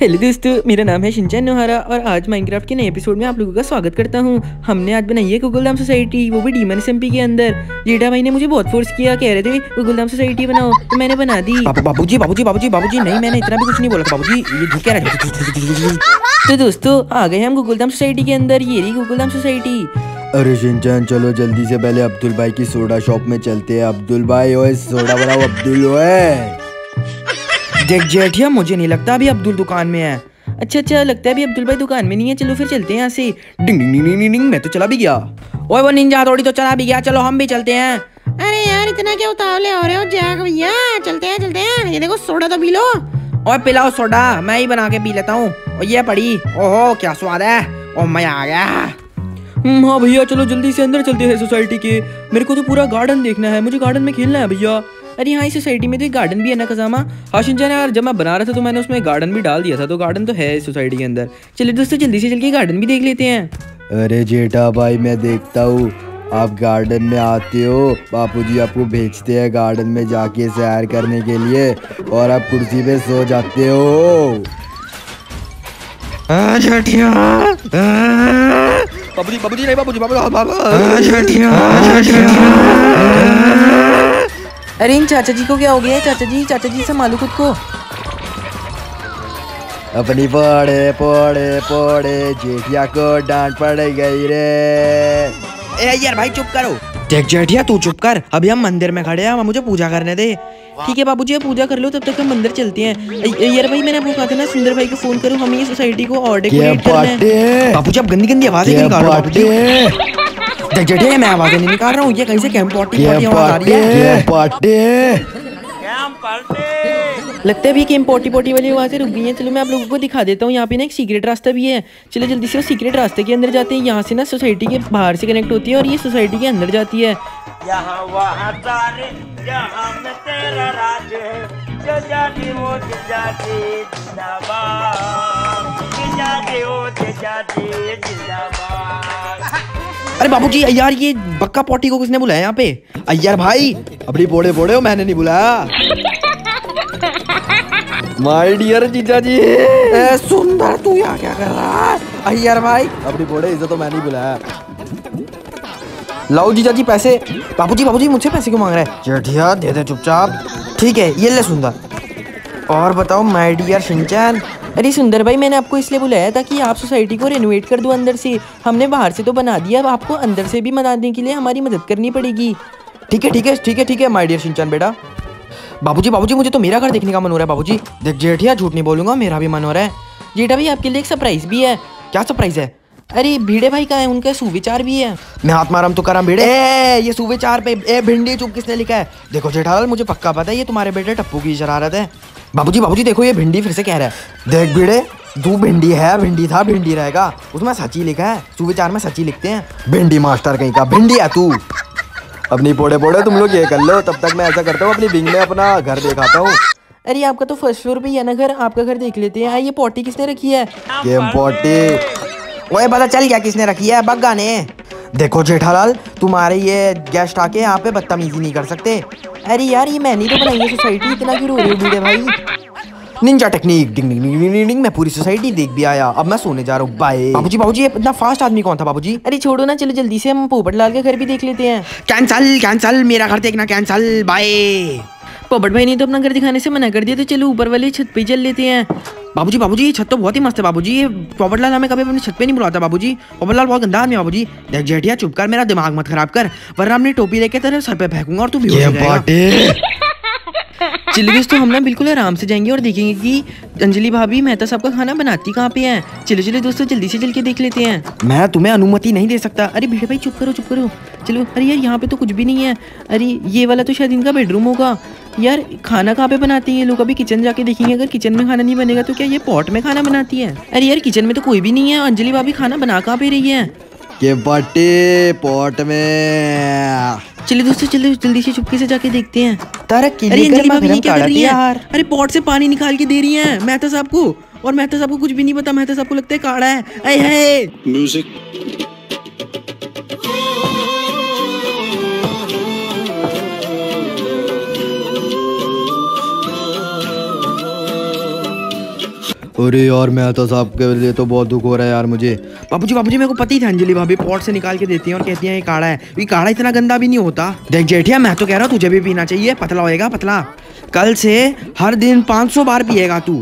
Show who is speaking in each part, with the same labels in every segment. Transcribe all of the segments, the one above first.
Speaker 1: Hello दोस्तों मेरा नाम है शिंचन नोहारा और आज माइनक्राफ्ट के नए एपिसोड में आप लोगों का स्वागत करता हूँ। हमने आज बनाई है गूगल धाम सोसाइटी वो भी डीमन एसएमपी के अंदर। जेठा भाई ने मुझे बहुत फोर्स किया कह रहे थे गूगल दाम सोसाइटी बनाओ। तो मैंने बना दी।
Speaker 2: बाबू जी बाबू जी बाबू जी बाबू जी नहीं मैंने इतना भी कुछ नहीं बोला बाबू जी ये झूठ कह रहा है
Speaker 1: तो दोस्तों आ गए हम गूगल दाम सोसाइटी के अंदर ये रही गूगल दाम सोसाइटी
Speaker 2: अरे शिनचैन चलो जल्दी से पहले अब्दुल भाई की सोडा शॉप में चलते हैं। अब्दुल भाई ओए सोडा बनाओ अब्दुल ओए। देख जेठिया मुझे नहीं लगता अभी अब्दुल दुकान में है।
Speaker 1: अच्छा अच्छा लगता है अभी अब्दुल भाई दुकान में नहीं है। चलो फिर चलते हैं यहाँ से।
Speaker 2: डिंग डिंग डिंग डिंग डिंग मैं तो चला भी गया।
Speaker 1: ओए वो निंजा थोड़ी तो चला भी गया। चलो हम भी चलते हैं। अरे यार इतना क्या उतावले हो रहे हो जैक भैया। चलते हैं चलते हैं। ये देखो सोडा तो पी लो।
Speaker 2: ओए पिलाओ सोडा। मैं ही बना के पी लेता हूँ। और ये पड़ी। ओहो क्या स्वाद है। ओ मैं आ गया।
Speaker 1: हम्म, हाँ भैया चलो जल्दी से अंदर चलते हैं सोसाइटी के। मेरे को तो पूरा गार्डन देखना है। मुझे गार्डन में खेलना है भैया। अरे यहाँ इस सोसाइटी में तो एक गार्डन भी है ना कजामा हाँ शिंचन यार जब मैं बना रहा था तो मैंने उसमें गार्डन भी डाल दिया था तो गार्डन तो है इस सोसाइटी के अंदर। चलिए दोस्तों जल्दी से चल के गार्डन भी देख लेते हैं।
Speaker 2: अरे जेठा भाई मैं देखता हूँ। आप गार्डन में आते हो बापूजी आपको भेजते हैं गार्डन में जाके सैर करने के लिए और आप कुर्सी पे सो जाते हो। बाबूजी बाबूजी नहीं बाबूजी
Speaker 1: अरे इन चाचा जी को क्या हो गया? है चाचा जी चाचा जी, संभालो खुद को।
Speaker 2: अपनी पड़े पड़े पड़े, जेठिया को डांट पड़ गई रे। ए यार भाई चुप करो। देख जेठिया तू चुप कर। अभी हम मंदिर में खड़े हैं मुझे पूजा करने दे।
Speaker 1: ठीक है बाबूजी आप पूजा कर लो तब तक हम मंदिर चलते हैं। यार भाई मैंने आपको कहा था ना सुंदर भाई को फ़ोन करो हमें ये सोसाइटी को और डेकोरेट करना है।
Speaker 2: बाबूजी आप गंदी गंदी आवाज़ें निकाल हो देख जेठिया मैं आवाज़ें नहीं निकाल रहा हूँ ये कहीं से कैंप पार्टी आवाज़ आ रही है। पार्टी
Speaker 1: लगता है अभी गेम पोटी पोटी वाली आवाज़ें रुक गई हैं। चलो मैं आप लोगों को दिखा देता हूँ यहाँ पे ना एक सीक्रेट रास्ता भी है। चलो जल्दी से वो सीक्रेट रास्ते के अंदर जाते हैं। यहाँ से ना सोसाइटी के बाहर से कनेक्ट होती है और ये सोसाइटी के अंदर जाती है।
Speaker 3: यहाँ वहाँ सारे यहाँ में तेरा राज है। जो जाती वो जाती जाती वो जाती जिंदाबाद।
Speaker 2: अरे बाबूजी यार ये बक्का पोटी को किसने बुलाया यहाँ पे? अय्यार भाई अपनी बोड़े बोड़े हो मैंने नहीं बुलाया। माय डियर जीजा जी ए, सुंदर तू यहाँ क्या कर रहा है? अय्यार भाई। अपनी बोड़े इसे तो मैंने बुलाया लाओ जीजा जी पैसे। बाबूजी बाबूजी मुझसे पैसे क्यों मांग रहे हैं? जेठिया दे दे चुपचाप। ठीक है ये ले सुंदर। और बताओ माय डियर शिनचैन
Speaker 1: अरे सुंदर भाई मैंने आपको इसलिए बुलाया था कि आप सोसाइटी को रेनोवेट कर दो अंदर से। हमने बाहर से तो बना दिया अब आपको अंदर से भी बनाने के लिए हमारी मदद करनी पड़ेगी।
Speaker 2: ठीक है ठीक है ठीक है ठीक है माय डियर सिंचन बेटा। बाबूजी बाबूजी मुझे तो मेरा घर देखने का मन हो रहा है बाबूजी। देख जेठिया झूठ नहीं बोलूँगा मेरा भी मन हो रहा है।
Speaker 1: जेठा भाई आपके लिए एक सरप्राइज़ भी है।
Speaker 2: क्या सरप्राइज़ है?
Speaker 1: अरे भीड़े भाई का है उनका सुविचार भी है।
Speaker 2: मैं हाथ मारम तो करम भिड़े। ए, ये सूबे चार पे ए भिंडी चुप किसने लिखा है? देखो जेठालाल मुझे पक्का पता है ये तुम्हारे बेटे टप्पू की शरारत है। बाबूजी बाबूजी देखो ये भिंडी फिर से कह रहा है। देख भिड़े तू भिंडी है भिंडी था भिंडी रहेगा। उसमें सची लिखा है सूबे चार में सची लिखते हैं। भिंडी मास्टर कहीं का भिंडी है तू। अपनी पोड़े पोड़े तुम लोग ये कर लो तब तक मैं ऐसा करता हूँ अपनी विंग में अपना घर दिखाता हूँ।
Speaker 1: अरे आपका तो फ़र्स्ट फ्लोर पे ही है ना घर? आपका घर देख लेते हैं। ये पॉटी किसने रखी है?
Speaker 2: Game potty. ओए पता चल गया किसने रखी है? बग्गा ने देखो जेठालाल तुम्हारे ये गेस्ट आके यहाँ पे बदतमीजी नहीं कर सकते।
Speaker 1: अरे यार ये मैंने तो बनाई है सोसाइटी इतना क्यों रो रहे हो भाई?
Speaker 2: निंजा टेक्निक डिंग डिंग डिंग डिंग डिंग मैं पूरी सोसाइटी देख भी आया। अब मैं सोने जा रहा हूँ। बाय बाबूजी बाबूजी ये इतना फास्ट आदमी कौन था बाबूजी?
Speaker 1: अरे छोड़ो ना चलो जल्दी से हम पोपट लाल का घर भी देख लेते हैं।
Speaker 2: कैंसल कैंसल मेरा घर देखना कैंसल बाय
Speaker 1: पोपट भाई ने तो अपना घर दिखाने से मना कर दिया तो चलो ऊपर वाली छत पे चल लेते हैं।
Speaker 2: बाबूजी बाबूजी ये छत तो बहुत ही मस्त है बाबूजी। ये पोपटलाल हमें कभी अपनी छत पे नहीं बुलाता बाबूजी। पोपटलाल बहुत गंदा आदमी है बाबूजी। देख जेठिया चुप कर मेरा दिमाग मत खराब कर वरना अपनी टोपी लेके तेरे सर पे फेंकूँगा और तू बेहोश
Speaker 1: चलिए दोस्तों हम ना बिल्कुल आराम से जाएँगे और देखेंगे कि अंजलि भाभी मेहता साहब का खाना बनाती कहाँ पे है? चलो चलो दोस्तों जल्दी से चल के देख लेते हैं।
Speaker 2: मैं तुम्हें अनुमति नहीं दे सकता।
Speaker 1: अरे भीड़ भाई चुप करो चुप करो। चलो अरे यार यहाँ पे तो कुछ भी नहीं है। अरे ये वाला तो शायद इनका बेडरूम होगा। यार खाना कहाँ पे बनाती है ये लोग? अभी किचन जाके देखेंगे। अगर किचन में खाना नहीं बनेगा तो क्या ये पॉट में खाना बनाती है? अरे यार किचन में तो कोई भी नहीं है। अंजलि भाभी खाना बना कहाँ पे रही है?
Speaker 2: के बटे पॉट में।
Speaker 1: चलिए दोस्तों चलिए जल्दी से चुपके से जाके देखते हैं।
Speaker 2: तारक के
Speaker 1: अरे अंजलि
Speaker 2: गर्मा
Speaker 1: भाभी ये क्या कर रही है?
Speaker 2: यार
Speaker 1: अरे पॉट से पानी निकाल के दे रही है मेहता साहब को। और मेहता साहब को कुछ भी नहीं पता मेहता साहब को लगता है काड़ा है। अरे है
Speaker 4: music
Speaker 2: अरे यार मैं तो साहब के लिए तो बहुत दुख हो रहा है यार मुझे। बाबूजी बाबूजी, मेरे को पता ही था अंजलि भाभी पॉट से निकाल के देती है और कहती है, ये काढ़ा है। ये काढ़ा इतना गंदा भी नहीं होता? देख, जेठिया, मैं तो कह रहा हूँ, तुझे भी पीना चाहिए, पतला होएगा, पतला। कल से हर दिन 500 बार पिएगा तू।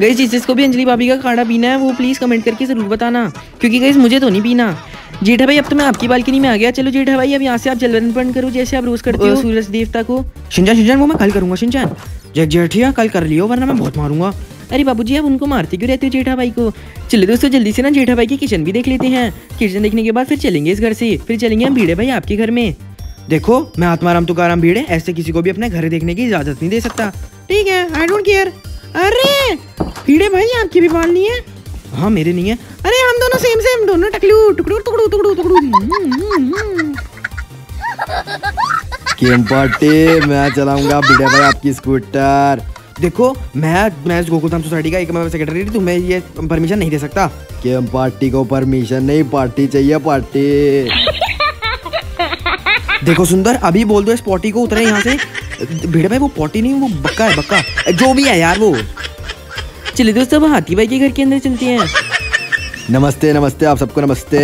Speaker 1: गई जिसको भी अंजलि भाभी का काढ़ा पीना है, वो प्लीज़ कमेंट करके ज़रूर बताना, क्योंकि गई मुझे तो नहीं पीना। जेठा भाई अब तो मैं आपकी बालकनी में आ गया। चलो जेठा भाई अब यहाँ से आप जलवन करो जैसे आप रोज करते हो सूरज देवता को।
Speaker 2: शिंजान शिंजान वो मैं कल करूँगा शिंजान जेठ जेठिया कल कर लियो वरना मैं बहुत मारूँगा।
Speaker 1: अरे बाबूजी आप उनको मारते क्यों रहते हो जेठा भाई को? चलिए दोस्तों जल्दी से ना जेठा भाई की किचन भी देख लेते हैं। किचन देखने के बाद फिर चलेंगे इस घर से। फिर चलेंगे हम भीड़े भाई आपके घर में।
Speaker 2: देखो मैं आत्माराम तुकाराम भीड़े ऐसे किसी को भी अपने घर देखने की इजाज़त नहीं दे सकता।
Speaker 1: ठीक है आई डोंट केयर अरे भीड़े भाई आपकी भी बाल नहीं है।
Speaker 2: हाँ मेरे नहीं है।
Speaker 1: अरे हम दोनों सेम सेम दोनों टकलू टुकड़ू टुकड़ू टुकड़ू टुकड़ू।
Speaker 2: केम पार्टी मैं चलाऊँगा भिड़े भाई आपकी स्कूटर देखो मैं मैं गोकुलधाम सोसाइटी का एक मेंबर सेक्रेटरी तुम्हें ये परमिशन नहीं दे सकता। केम पार्टी को परमिशन नहीं पार्टी चाहिए पार्टी देखो सुंदर अभी बोल दो इस पॉटी को उतरे यहाँ से। भिड़े भाई वो पॉटी नहीं वो बक्का है बक्का। जो भी है यार वो।
Speaker 1: चलिए दोस्तों अब हाथी भाई के घर के अंदर चलते हैं।
Speaker 2: नमस्ते नमस्ते आप सबको नमस्ते।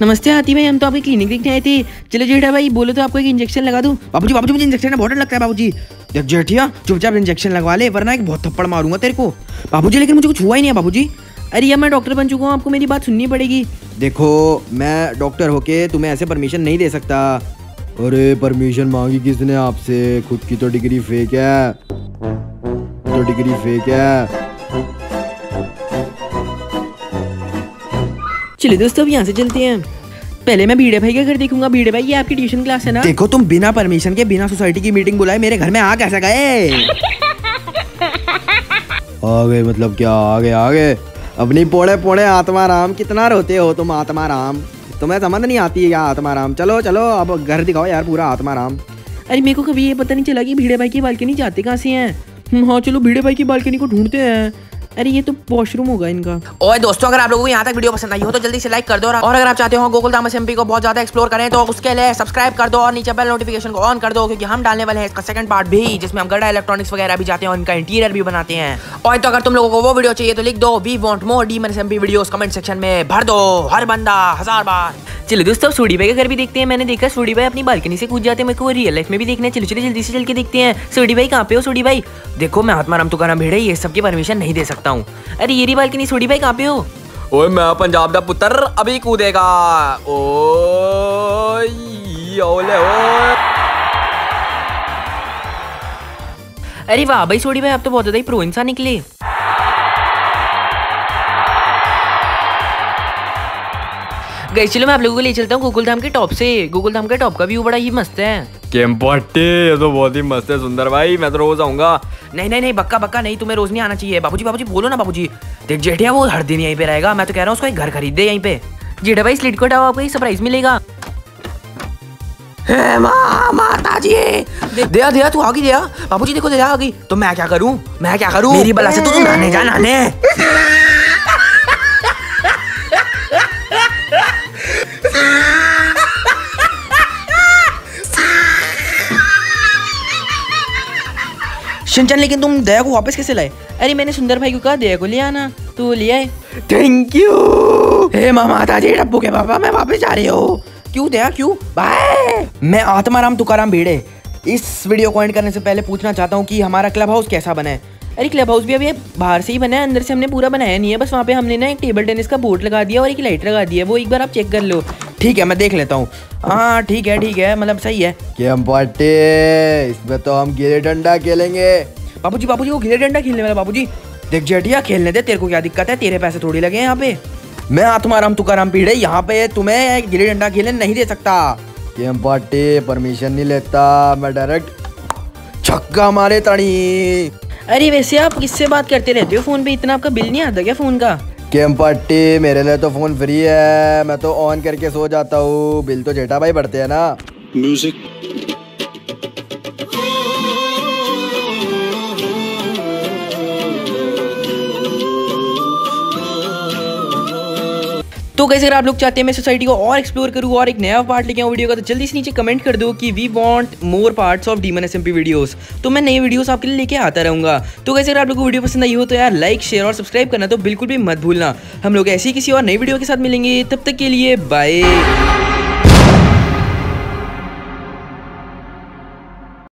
Speaker 1: नमस्ते हाथी भाई हम तो आपकी क्लिनिक देखने आए थे। चलो जेठा भाई बोलो तो आपको एक इंजेक्शन लगा दूँ।
Speaker 2: बाबूजी बाबूजी मुझे इंजेक्शन बहुत लगता है बाबूजी। देख जेठिया चुपचाप इंजेक्शन लगवा ले वरना एक बहुत थप्पड़ मारूँगा तेरे को। बाबूजी लेकिन मुझे कुछ हुआ ही नहीं है बाबूजी।
Speaker 1: अरे यार मैं डॉक्टर बन चुका हूँ आपको मेरी बात सुननी पड़ेगी।
Speaker 2: देखो मैं डॉक्टर होके तुम्हें ऐसे परमिशन नहीं दे सकता। अरे परमिशन मांगी किसने आपसे? खुद की तो डिग्री फेक है। तो डिग्री फेक है
Speaker 1: चलिए दोस्तों अब यहाँ से चलते हैं। पहले मैं भीड़े भाई का घर देखूँगा। भीड़े भाई ये आपकी ट्यूशन क्लास है ना?
Speaker 2: देखो तुम बिना परमिशन के बिना सोसाइटी की मीटिंग बुलाए मेरे घर में आ कैसे गए? आ गए मतलब क्या? आ गए आ गए अपनी पोड़े पोड़े आत्मा राम कितना रोते हो तुम आत्मा राम? तुम्हें समझ नहीं आती है क्या आत्मा राम? चलो चलो अब घर दिखाओ यार पूरा आत्मा राम।
Speaker 1: अरे मेरे को कभी ये पता नहीं चला कि भीड़े भाई की बालकनी जाते कहाँ से हैं? हाँ चलो भीड़े भाई की बालकनी को ढूंढते हैं। अरे ये तो वॉशरूम होगा इनका।
Speaker 4: और दोस्तों अगर आप लोगों को यहाँ तक वीडियो पसंद आई हो तो जल्दी से लाइक कर दो और अगर आप चाहते हो गोकुल धाम एमपी को बहुत ज़्यादा एक्सप्लोर करें तो उसके लिए सब्सक्राइब कर दो और नीचे बेल नोटिफिकेशन को ऑन कर दो क्योंकि हम डालने वाले हैं इसका सेकंड पार्ट भी जिसमें हम गड़ा इलेक्ट्रॉनिक्स वगैरह भी जाते हैं और इनका इंटीरियर भी बनाते हैं। और तो अगर तुम लोगों को वो वीडियो चाहिए तो लिख दो we want more D M video comment section में भर दो हर बंदा हज़ार बार।
Speaker 1: चलो दोस्तों अब सूडी भाई का घर भी देखते हैं। मैंने देखा सूडी भाई अपनी बालकनी से कूद जाते हैं। मेरे को रियल लाइफ में भी देखना है। चलो चलिए जल्दी से चल के देखते हैं। सूडी भाई कहाँ पे हो सूडी भाई देखो मैं आत्मा राम तुकाराम भेड़े ये सबकी परमिशन नहीं दे सकता। हूँ। अरे ये रही बालकनी सुड़ी भाई कहाँ पे हो?
Speaker 4: ओए मैं पंजाब का पुत्र अभी कूदेगा। ओ ओले ओए।
Speaker 1: अरे वाह भाई सोडी भाई आप तो बहुत ज़्यादा ही प्रो इंसान निकले। गई। चलो मैं आप लोगों को ले चलता हूँ गोकुल धाम के टॉप से। गोकुल धाम के टॉप का व्यू बड़ा ही मस्त है।
Speaker 4: केम्पट्टी ये तो बहुत ही मस्त है सुंदर भाई मैं तो रोज आऊँगा।
Speaker 1: नहीं नहीं नहीं बक्का बक्का नहीं तुम्हें रोज नहीं आना चाहिए। बाबूजी बाबूजी बोलो ना बाबूजी। देख जेठिया वो हर दिन यहीं पे रहेगा। मैं तो कह रहा हूँ उसको एक घर खरीद दे यहीं पे। जेठा भाई स्लिट को हटाओ आपको सरप्राइज़ मिलेगा।
Speaker 4: हे माता जी दया दया तू आ गई दया। बाबूजी देखो दया आ गई। तो मैं क्या करूँ? मैं क्या करूँ? मेरी बला से तो तू नहाने जा नहाने।
Speaker 1: शिनचन लेकिन तुम दया को वापस कैसे लाए? अरे मैंने सुंदर भाई को कहा दया को ले आना तो ले आए।
Speaker 4: थैंक यू हे माता जी डब्बू के पापा मैं वापस जा रही हूँ।
Speaker 2: क्यों दया क्यों? बाय मैं आत्माराम तुकाराम भेड़े। इस वीडियो को एंड करने से पहले पूछना चाहता हूँ कि हमारा क्लब हाउस कैसा बना है?
Speaker 1: अरे क्लब हाउस भी अभी बाहर से ही बना है अंदर से हमने पूरा बनाया नहीं है बस वहाँ पे हमने ना एक टेबल टेनिस का बोर्ड लगा दिया और एक लाइट लगा दिया वो एक बार आप चेक कर लो।
Speaker 2: ठीक है मैं देख लेता हूँ। हाँ ठीक है ठीक है मतलब सही है। हम पार्टी इसमें तो हम गिले डंडा खेलेंगे। बाबूजी बाबूजी वो गिले डंडा खेलने वाला बाबूजी। देख जेठिया खेलने दे तेरे को क्या दिक्कत है? तेरे पैसे थोड़ी लगे यहाँ पे। मैं आत्माराम तुकाराम पीड़े यहाँ पे तुम्हें गिले डंडा खेलने नहीं दे सकता। गेम पार्टी परमिशन नहीं लेता मैं डायरेक्ट छक्का मारे तड़ी।
Speaker 1: अरे वैसे आप किससे बात करते रहते हो? फ़ोन पे इतना आपका बिल नहीं आता क्या फ़ोन का?
Speaker 2: गेम पार्टी, मेरे लिए तो फ़ोन फ्री है। मैं तो ऑन करके सो जाता हूँ। बिल तो जेठा भाई बढ़ते हैं ना।
Speaker 5: Music
Speaker 1: तो कैसे अगर आप लोग चाहते हैं मैं सोसाइटी को और एक्सप्लोर करूँ और एक नया पार्ट लेके आऊँ वीडियो का तो जल्दी से नीचे कमेंट कर दो कि we want more parts of demon's videos तो मैं नए वीडियोस आपके लिए लेके आता रहूँगा। तो कैसे अगर आप लोग को वीडियो पसंद आई हो तो यार लाइक शेयर और सब्सक्राइब करना तो बिल्कुल भी मत भूलना। हम लोग ऐसी किसी और नई वीडियो के साथ मिलेंगे। तब तक के लिए बाय